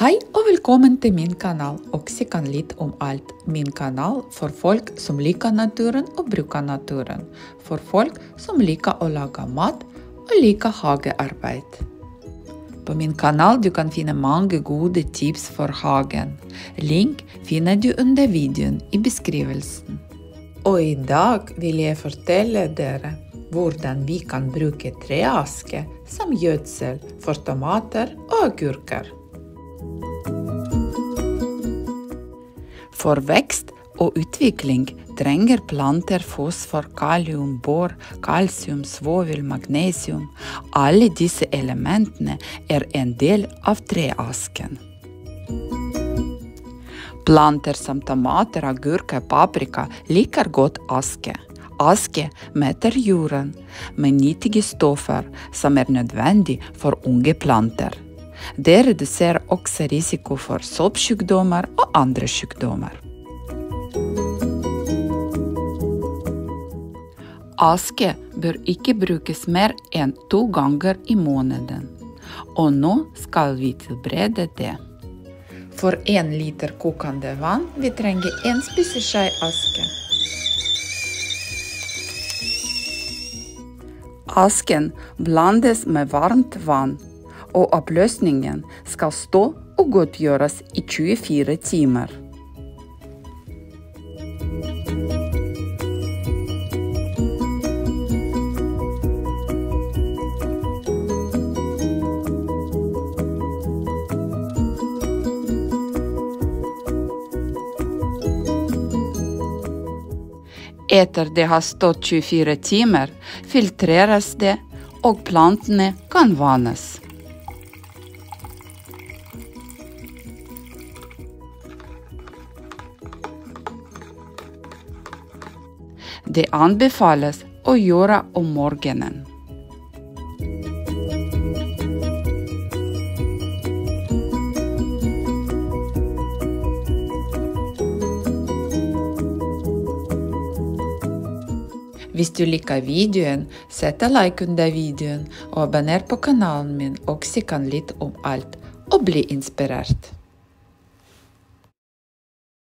Hej och välkommen till min kanal Oksi kan om allt Min kanal för folk som likar naturen och brukar naturen. för folk som likar att laga mat och liker hagearbete. På min kanal du kan finna många goda tips för hagen. Länk finner du under videon i beskrivelsen. Och idag vill jag jeg er hur vi kan bruka träaske som gödsel för tomater och agurker. För växt och utveckling trenger planter fosfor, kalium, bor, kalcium, svavel, magnesium. Alla dessa element är en del av träasken. Planter som tomater, agurker, paprika likar gott aske. Aske mäter jorden med nyttiga stoffer som är nödvändiga för unga planter. Det reducerar också risiko för soppsjukdomar och andra sjukdomar. Aske bör inte brukas mer än två gånger i månaden och nu ska vi tillbereda det. För en liter kokande vatten vi tränger en spiseskje aske. Asken blandas med varmt vatten och upplösningen ska stå och gottgöras i 24 timmar. Efter det har stått 24 timmar filtreras det, och plantorna kan vannes. Det anbefales att göra om morgonen. Hvis du liker videoen, Sätt en like under videon och abonnera på kanalen min Oksi kan lite om allt och bli inspirerad.